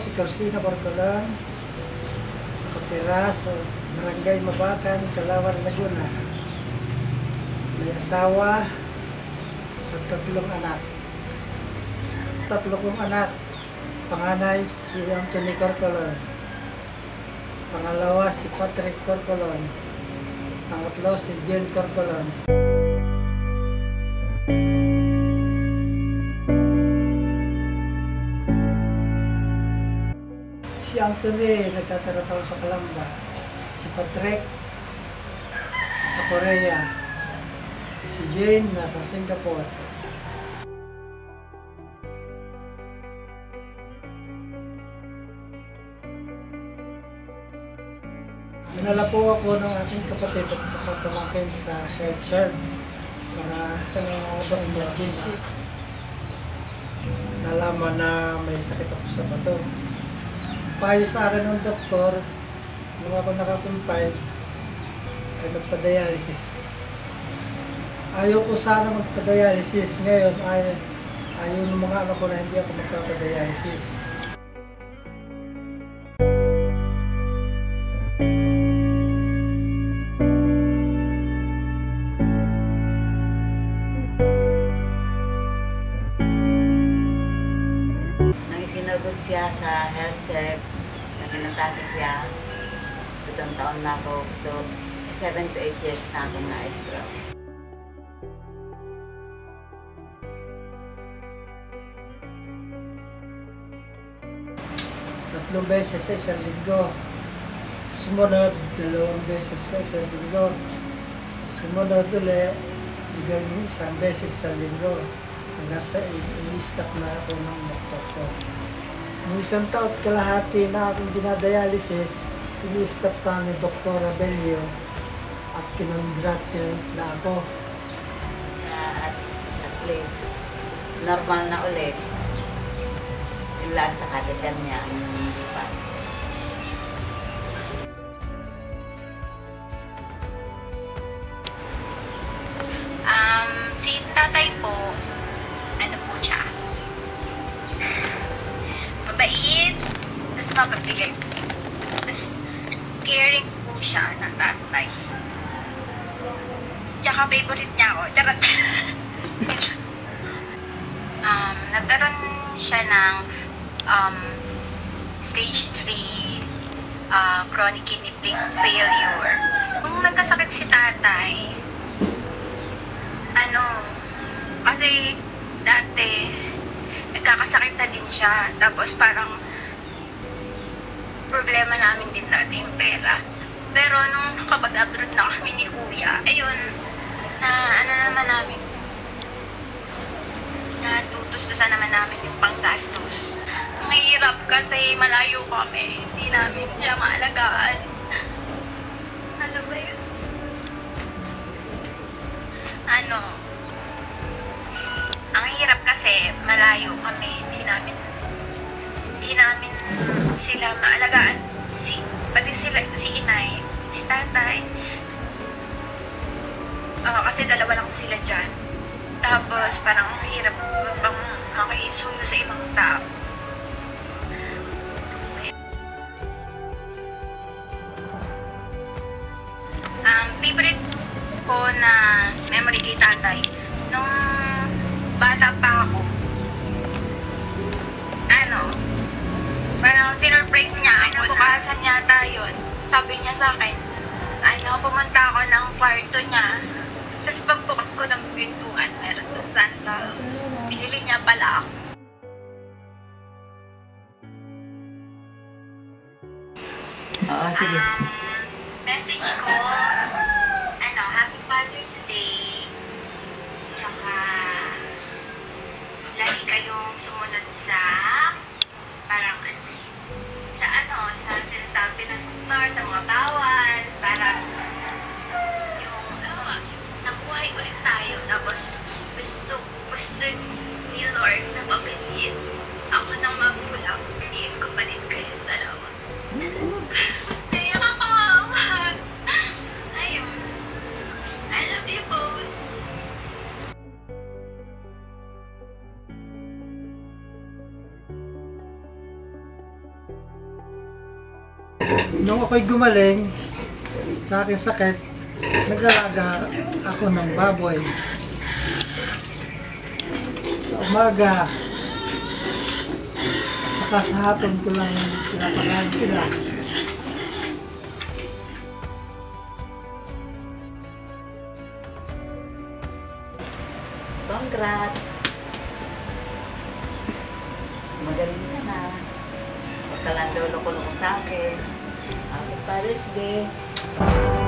si Corsina Barcolan. Nakatira sa Barangay Mabakan, Calawar, Laguna. May asawa at tatlong anak. Tatlo kong anak. Panganay si Anthony Corcolon. Pangalawa si Patrick Corcolon. Pangatlo si Jen Corcolon. Si Anthony nagtatrabaho sa Kalamba. Si Patrick sa Korea. Si Jane nasa Singapore. Dinala po ako ng aking kapatid at saka pamangkin sa health serve para ano sa emergency. Nalaman na may sakit ako sa bato. Payo sa akin ng doktor, nung ako nakakumpay, ay magpa-dialysis. Ayaw ko sana magpa-dialysis. Ngayon, ay, ayaw ng mga anak ko na hindi ako magpapa-dialysis. Nang isinugod siya sa health serve, nang inatake siya, itong taon na ako, to 7 to 8 years na akong na-stroke. tatlong beses sa isang linggo. Sumunod, dalawang beses sa isang linggo. Sumunod ulit, bigay isang beses sa linggo. Hanggang sa i-stop na ako ng doktor ko. Nung isang taot kalahati na akong dinadialysis, i-stop ka ni Dr. Abelio at kinongratulate na ako. Uh, at, at least, normal na ulit. Yung lang sa catheter niya, hindi pa. Mapagbigay. Tapos caring po siya ng tatay. Tsaka favorite niya ako. Charot. um, nagkaroon siya ng um, stage 3 uh, chronic kidney failure. Nung nagkasakit si tatay, ano, kasi dati, nagkakasakit na din siya. Tapos parang, problema namin din dati yung pera. Pero nung nakapag-abroad na kami ni kuya, ayun, na ano naman namin, natutustusan naman namin yung panggastos. Mahirap kasi malayo kami, hindi namin siya maalagaan. Ano ba yun? ano, ang hirap kasi malayo kami, hindi namin, hindi namin sila maalagaan. Si, pati sila, si inay, si tatay, Ah, kasi dalawa lang sila dyan. Tapos, parang ang hirap pang makisuyo sa ibang tao. Um, favorite ko na memory kay tatay, nung sinurprise niya, kinabukasan yata yun. Sabi niya sa akin, ano, pumunta ako ng kwarto niya, tapos pagbukas ko ng pintuan, meron tong sandals. Pinili niya pala ako. Oo, sige. Um, message ko, ano, Happy Father's Day. Tsaka, lagi kayong sumunod sa, parang, ano, ng doktor, sa nung ako'y gumaling sa aking sakit, nag-alaga ako ng baboy. Sa umaga, at saka sa hapon ko lang pinapakain sila. Congrats! Magaling ka na. Huwag ka lang lolo ko sa akin. Father's Day.